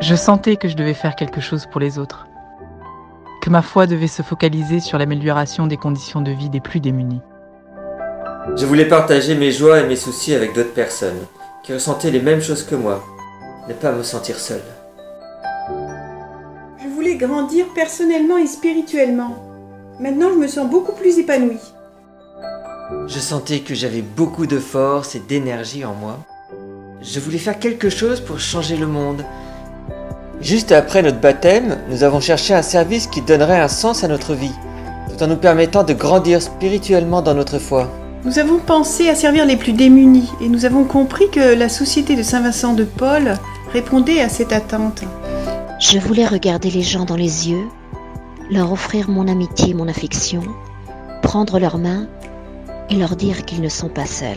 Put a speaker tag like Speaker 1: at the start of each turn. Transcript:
Speaker 1: Je sentais que je devais faire quelque chose pour les autres, que ma foi devait se focaliser sur l'amélioration des conditions de vie des plus démunis.
Speaker 2: Je voulais partager mes joies et mes soucis avec d'autres personnes qui ressentaient les mêmes choses que moi, ne pas me sentir seul.
Speaker 3: Je voulais grandir personnellement et spirituellement. Maintenant, je me sens beaucoup plus épanouie.
Speaker 2: Je sentais que j'avais beaucoup de force et d'énergie en moi. Je voulais faire quelque chose pour changer le monde, Juste après notre baptême, nous avons cherché un service qui donnerait un sens à notre vie, tout en nous permettant de grandir spirituellement dans notre foi.
Speaker 3: Nous avons pensé à servir les plus démunis et nous avons compris que la Société de Saint-Vincent de Paul répondait à cette attente.
Speaker 4: Je voulais regarder les gens dans les yeux, leur offrir mon amitié, mon affection, prendre leurs mains et leur dire qu'ils ne sont pas seuls.